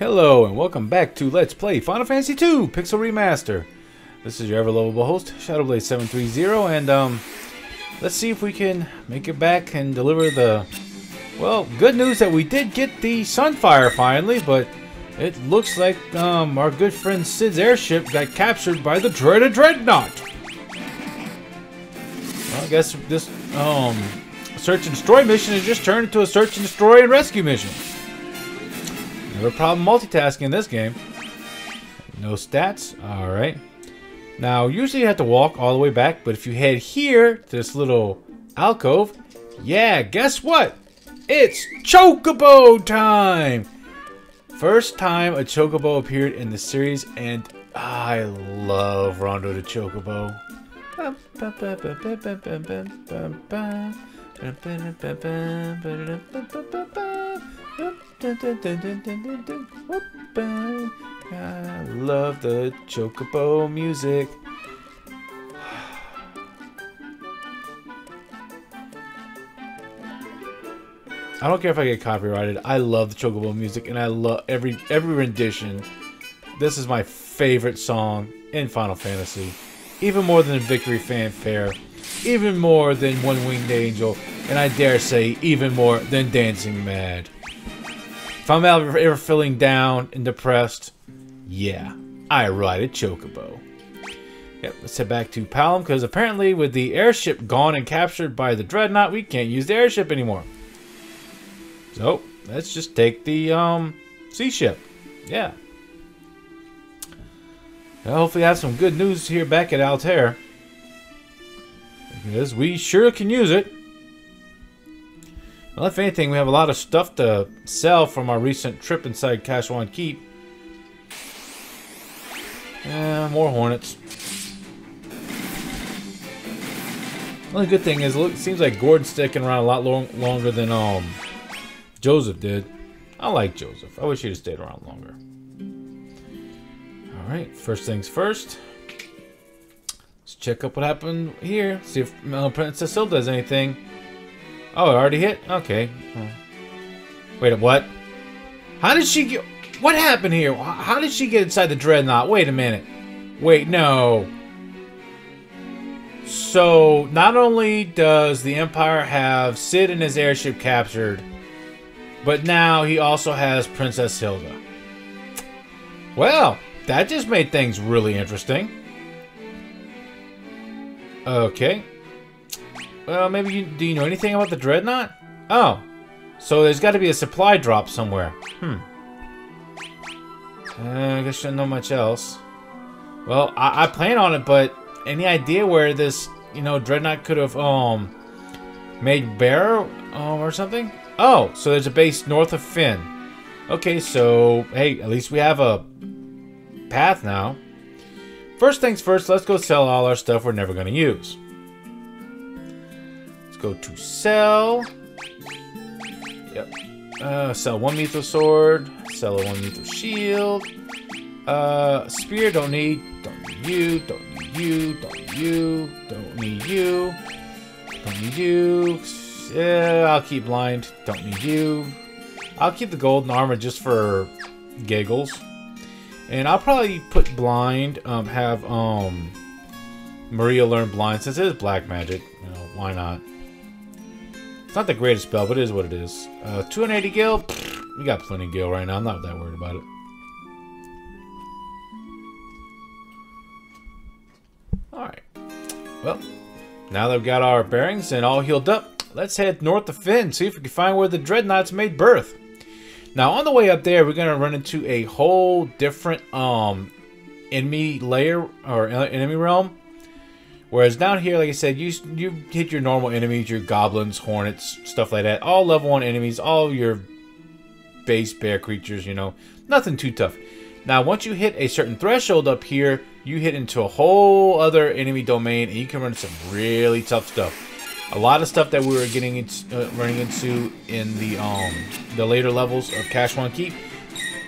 Hello and welcome back to Let's Play Final Fantasy II Pixel Remaster. This is your ever lovable host, Shadowblade730, and um, let's see if we can make it back and deliver the, well, good news that we did get the Sunfire finally, but it looks like um, our good friend Cid's airship got captured by the Dreaded Dreadnought. Well, I guess this um, search and destroy mission has just turned into a search and destroy and rescue mission. Never problem multitasking in this game. No stats. Alright. Now, usually you have to walk all the way back, but if you head here to this little alcove, yeah, guess what? It's Chocobo time! First time a Chocobo appeared in the series, and I love Rondo the Chocobo. I love the Chocobo music. I don't care if I get copyrighted. I love the Chocobo music, and I love every every rendition. This is my favorite song in Final Fantasy, even more than Victory Fanfare, even more than One Winged Angel, and I dare say even more than Dancing Mad. If I'm ever, feeling down and depressed, yeah, I ride a Chocobo. Yep, let's head back to Palom, because apparently with the airship gone and captured by the Dreadnought, we can't use the airship anymore. So, let's just take the, um, sea ship. Yeah. Well, hopefully have some good news here back at Altair. Because we sure can use it. Well, if anything, we have a lot of stuff to sell from our recent trip inside Kashuan Keep. Yeah, more Hornets. The Only good thing is, it seems like Gordon's sticking around a lot long, longer than um Josef did. I like Josef. I wish he'd have stayed around longer. Alright, first things first. Let's check up what happened here. See if Princess Hilda does anything. Oh, it already hit? Okay. Wait, what? How did she get... What happened here? How did she get inside the Dreadnought? Wait a minute. Wait, no. So, not only does the Empire have Cid and his airship captured, but now he also has Princess Hilda. Well, that just made things really interesting. Okay. Well, maybe you, do you know anything about the Dreadnought? Oh. So there's got to be a supply drop somewhere. Hmm. Uh, I guess I don't know much else. Well, I, I plan on it, but any idea where this, you know, Dreadnought could have, um, made bear um, or something? Oh, so there's a base north of Fynn. Okay, so, hey, at least we have a path now. First things first, let's go sell all our stuff we're never going to use. Go to sell. Yep. Uh, sell one Mythos sword. Sell a one Mythos shield. Uh, spear, don't need. Don't need you. Don't need you. Don't need you. Don't need you. Don't need you. Yeah, I'll keep blind. Don't need you. I'll keep the golden armor just for giggles. And I'll probably put blind, um, have, um, Maria learn blind since it is black magic. You know, why not? It's not the greatest spell, but it is what it is. Uh, 280 gil? We got plenty of gil right now. I'm not that worried about it. Alright. Well, now that we've got our bearings and all healed up, let's head north of Fynn, see if we can find where the Dreadnoughts made birth. Now, on the way up there, we're going to run into a whole different um, enemy layer or enemy realm. Whereas down here, like I said, you you hit your normal enemies, your goblins, hornets, stuff like that. All level 1 enemies, all your base bear creatures, you know. Nothing too tough. Now, once you hit a certain threshold up here, you hit into a whole other enemy domain, and you can run some really tough stuff. A lot of stuff that we were getting into, uh, running into in the um the later levels of Kashuan Keep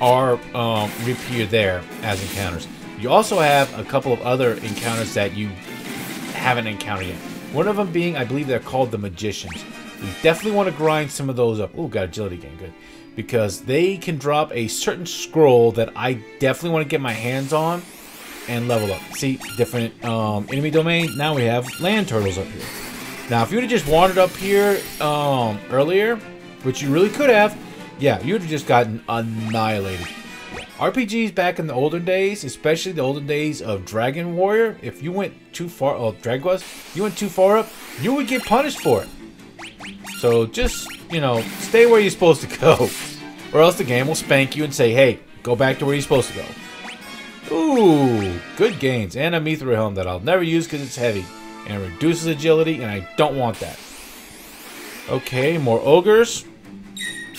are um, reappear there as encounters. You also have a couple of other encounters that you haven't encountered yet. One of them being, I believe they're called the Magicians. We definitely want to grind some of those up. Oh, got agility gain, good. because they can drop a certain scroll that I definitely want to get my hands on and level up. See, different um, enemy domain. Now we have land turtles up here. Now, if you would have just wandered up here um, earlier, which you really could have, yeah, you would have just gotten annihilated. RPGs back in the olden days, especially the olden days of Dragon Warrior, if you went too far, oh, Dragon Quest, you went too far up, you would get punished for it. So just, you know, stay where you're supposed to go. Or else the game will spank you and say, hey, go back to where you're supposed to go. Ooh, good gains. And a Mithril Helm that I'll never use because it's heavy. And reduces agility, and I don't want that. Okay, more ogres.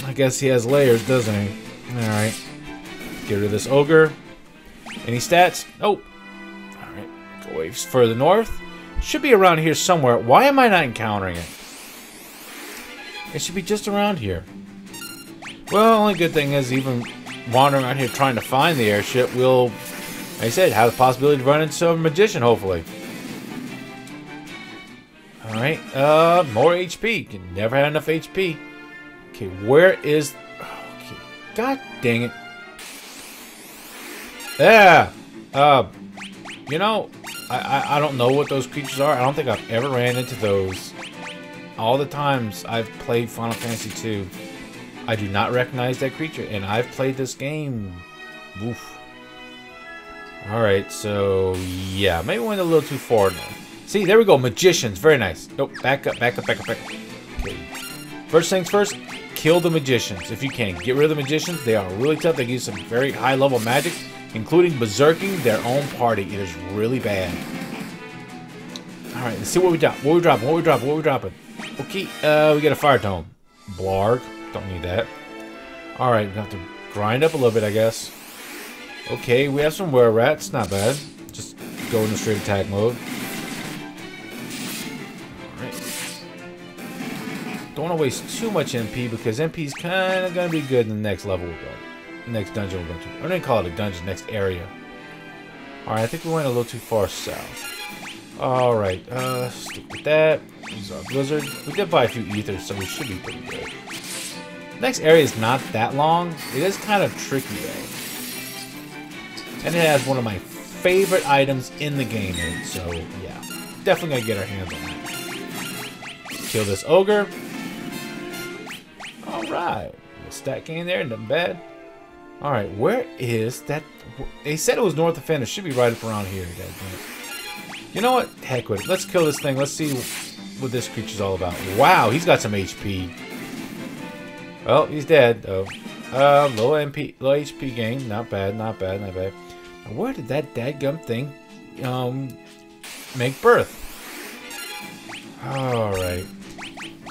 I guess he has layers, doesn't he? Alright. Get rid of this ogre. Any stats? Nope. Alright. Go away further north. Should be around here somewhere. Why am I not encountering it? It should be just around here. Well, only good thing is even wandering around here trying to find the airship, we'll, like I said, have the possibility to run into a magician, hopefully. Alright, uh, more HP. You never had enough HP. Okay, where is... Okay, God dang it. Yeah! Uh, you know, I, I, I don't know what those creatures are. I don't think I've ever ran into those. All the times I've played Final Fantasy II, I do not recognize that creature. And I've played this game. Oof. Alright, so yeah, maybe went a little too far now. See, there we go, magicians, very nice. Nope, back up, back up, back up, back up. Okay. First things first, kill the magicians if you can. Get rid of the magicians, they are really tough. They give you some very high level magic, including berserking their own party. It is really bad. Alright, let's see what we drop. What we dropping, what we dropping, what we dropping. Okay, uh, we got a fire tome. Blarg, don't need that. Alright, we have to grind up a little bit, I guess. Okay, we have some were rats, not bad. Just go into straight attack mode. Don't want to waste too much MP because MP is kind of going to be good in the next level we'll go. Next dungeon we'll go to. I didn't call it a dungeon, next area. Alright, I think we went a little too far south. Alright, uh, stick with that. Use our blizzard. We did buy a few ethers, so we should be pretty good. Next area is not that long. It is kind of tricky though. And it has one of my favorite items in the game in so yeah. Definitely gonna get our hands on that. Kill this ogre. Alright. Stat gain there, nothing bad. Alright, where is that? They said it was north of Fender. Should be right up around here. You know what? Heck with it. Let's kill this thing. Let's see what this creature's all about. Wow, he's got some HP. Well, he's dead, though. Uh, low MP, low HP gain. Not bad, not bad, not bad. Where did that dadgum thing um, make birth? Alright.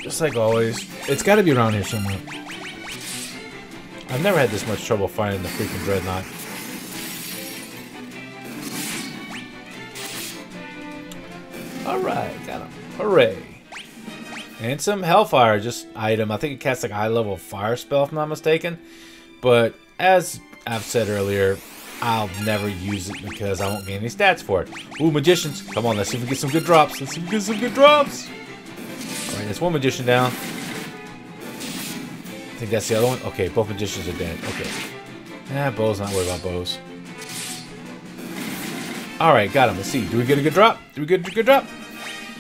Just like always. It's got to be around here somewhere. I've never had this much trouble finding the freaking Dreadnought. Alright, got him. Hooray. And some Hellfire, just item. I think it casts like high level fire spell if I'm not mistaken. But as I've said earlier, I'll never use it because I won't gain any stats for it. Ooh, Magicians. Come on, let's see if we get some good drops. Let's see if we get some good drops. Alright, there's one Magician down. I think that's the other one. Okay, both Magicians are dead. Okay. Ah, Bow's not worried about bows. Alright, got him. Let's see. Do we get a good drop? Do we get a good drop?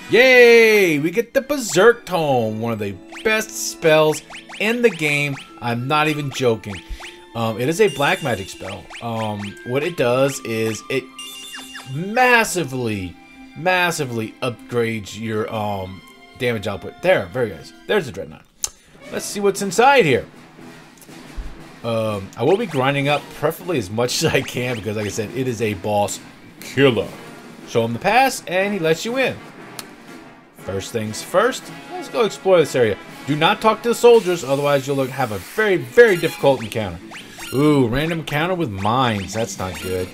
Yay! We get the Berserk Tome, one of the best spells in the game. I'm not even joking. Um, it is a black magic spell. Um, what it does is it massively, massively upgrades your um, damage output. There, very nice. There's the Dreadnought. Let's see what's inside here. Um, I will be grinding up preferably as much as I can because, like I said, it is a boss killer. Show him the pass, and he lets you in. First things first, let's go explore this area. Do not talk to the soldiers, otherwise you'll have a very, very difficult encounter. Ooh, random encounter with mines. That's not good.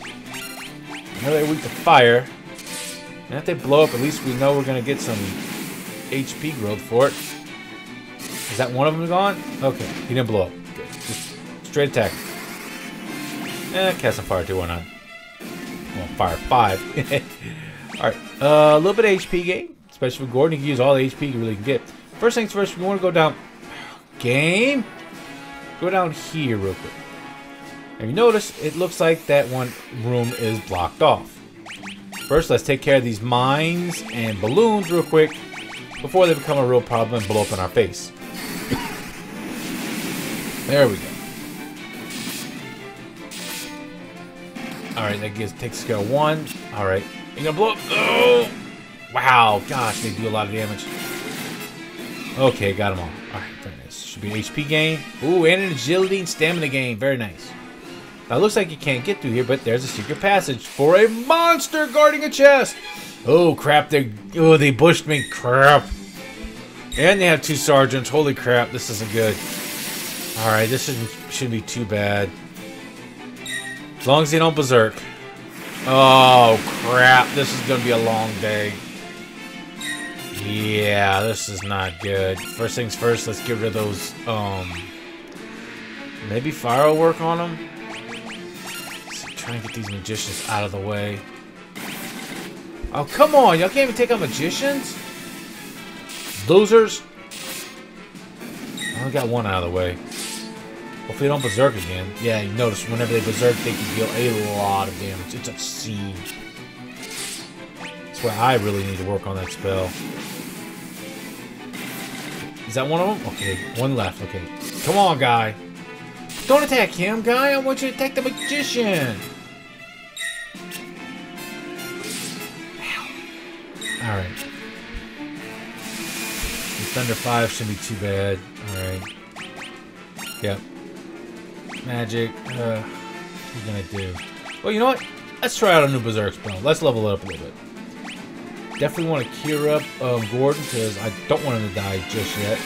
Know they're weak to fire. And if they blow up, at least we know we're going to get some HP growth for it. Is that one of them gone? Okay, he didn't blow up. Good. Just straight attack. Eh, cast some fire too, why not? Well, fire 5. Alright, uh, a little bit of HP gain especially with Gordon. You can use all the HP you really can get. First things first, we want to go down. Game. go down here real quick. And you notice, it looks like that one room is blocked off. First, let's take care of these mines and balloons real quick before they become a real problem and blow up in our face. There we go. Alright, that gives takes of one. Alright. You gonna blow up? Oh! Wow, gosh, they do a lot of damage. Okay, got them all. Alright, very nice. Should be an HP gain. Ooh, and an agility and stamina gain. Very nice. Now, looks like you can't get through here, but there's a secret passage for a monster guarding a chest. Oh, crap. They oh, they bushed me. Crap. And they have two sergeants. Holy crap, this isn't good. Alright, this shouldn't, shouldn't be too bad. As long as they don't berserk. Oh, crap. This is going to be a long day. Yeah, this is not good. First things first, let's get rid of those, um... Maybe fire will work on them? Try and get these magicians out of the way. Oh, come on! Y'all can't even take out magicians? Losers! I only got one out of the way. Hopefully they don't berserk again. Yeah, you notice whenever they berserk, they can deal a lot of damage. It's obscene. That's why I really need to work on that spell. Is that one of them? Okay, one left. Okay. Come on, guy. Don't attack him, guy. I want you to attack the magician. Alright. Thunder 5 shouldn't be too bad. Alright. Yep. Magic. Uh, what are you gonna do? Well, you know what? Let's try out a new Berserk spell. Let's level it up a little bit. Definitely want to cure up um, Gordon because I don't want him to die just yet.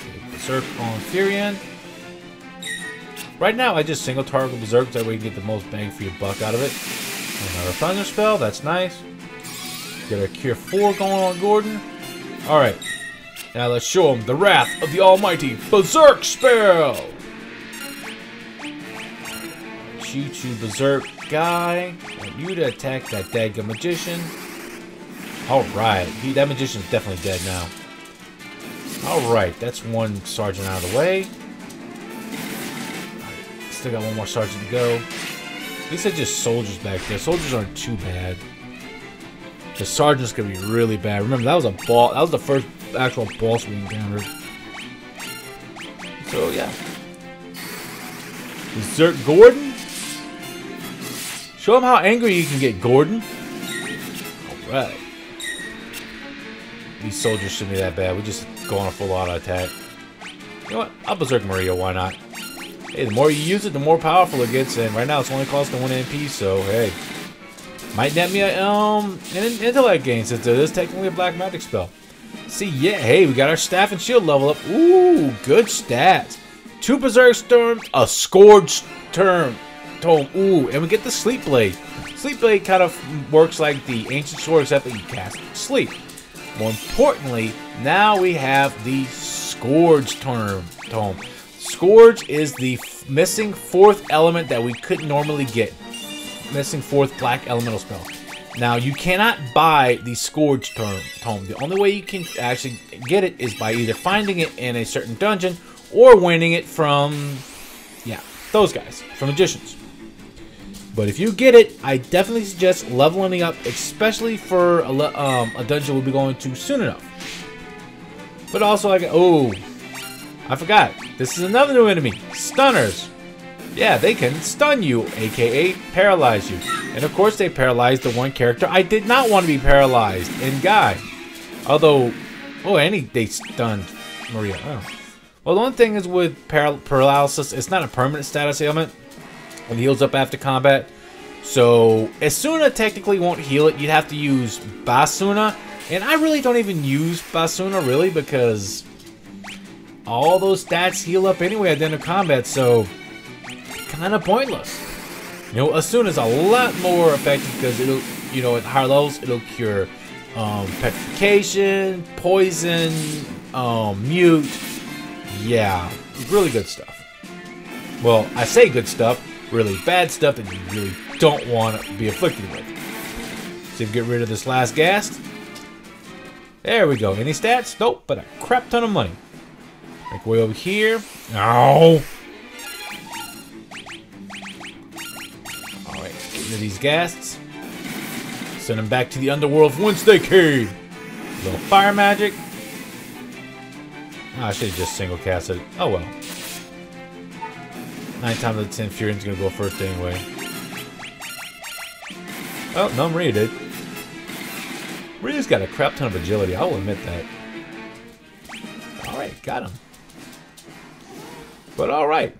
Okay, Berserk on Firion. Right now, I just single target Berserk. That way you get the most bang for your buck out of it. Another Thunder Spell. That's nice. Get a Cure 4 going on Gordon. Alright. Now let's show him the wrath of the almighty Berserk spell! Shoot you Berserk guy. Want you to attack that Dagga Magician. Alright. That Magician's definitely dead now. Alright, that's one Sergeant out of the way. Still got one more Sergeant to go. At least it's just soldiers back there. Soldiers aren't too bad. The sergeant's gonna be really bad. Remember, that was a ball. That was the first actual boss we encountered. So yeah. Desert Gordon. Show him how angry you can get, Gordon. All right. These soldiers shouldn't be that bad. We're just go on a full auto attack. You know what? I'll Berserk Maria. Why not? Hey, the more you use it, the more powerful it gets, and right now it's only costing 1 MP, so hey. Might net me a, um, an intellect gain since it is technically a black magic spell. See, yeah, hey, we got our staff and shield level up. Ooh, good stats. Two Berserk Storms, a Scourge Term, Tome. Ooh, and we get the Sleep Blade. Sleep Blade kind of works like the Ancient Sword, except that you cast sleep. More importantly, now we have the Scourge Term Tome. Scourge is the missing fourth element that we couldn't normally get. Missing fourth black elemental spell. Now, you cannot buy the Scourge tome. The only way you can actually get it is by either finding it in a certain dungeon or winning it from, yeah, those guys, from magicians. But if you get it, I definitely suggest leveling up, especially for a, um, a dungeon we'll be going to soon enough. But also, I oh, I forgot. This is another new enemy. Stunners. Yeah, they can stun you, aka paralyze you. And of course they paralyzed the one character I did not want to be paralyzed, in Guy. Although, oh, any they stunned Maria. Oh. Well, the one thing is with paral paralysis, it's not a permanent status ailment. It heals up after combat. So, Esuna technically won't heal it. You'd have to use Basuna. And I really don't even use Basuna, really, because all those stats heal up anyway at the end of combat, so kind of pointless. You know, Esuna is a lot more effective because it'll, you know, at higher levels, it'll cure um, petrification, poison, um, mute. Yeah, really good stuff. Well, I say good stuff, really bad stuff that you really don't want to be afflicted with. So get rid of this last ghast. There we go. Any stats? Nope, but a crap ton of money. Like way over here. No. These ghasts. Send them back to the underworld whence they came. Little fire magic. Oh, I should have just single cast It. Oh well. Nine times out of ten, Firion's gonna go first anyway. Oh, no, Maria did. Maria's got a crap ton of agility, I will admit that. Alright, got him. But alright.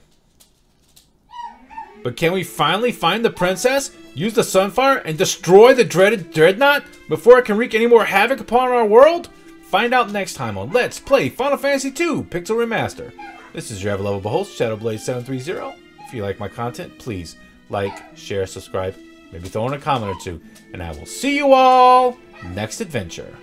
But can we finally find the princess, use the Sunfire, and destroy the dreaded Dreadnought before it can wreak any more havoc upon our world? Find out next time on Let's Play Final Fantasy II Pixel Remaster. This is your ever-lovable host, Shadowblade730. If you like my content, please like, share, subscribe, maybe throw in a comment or two, and I will see you all next adventure.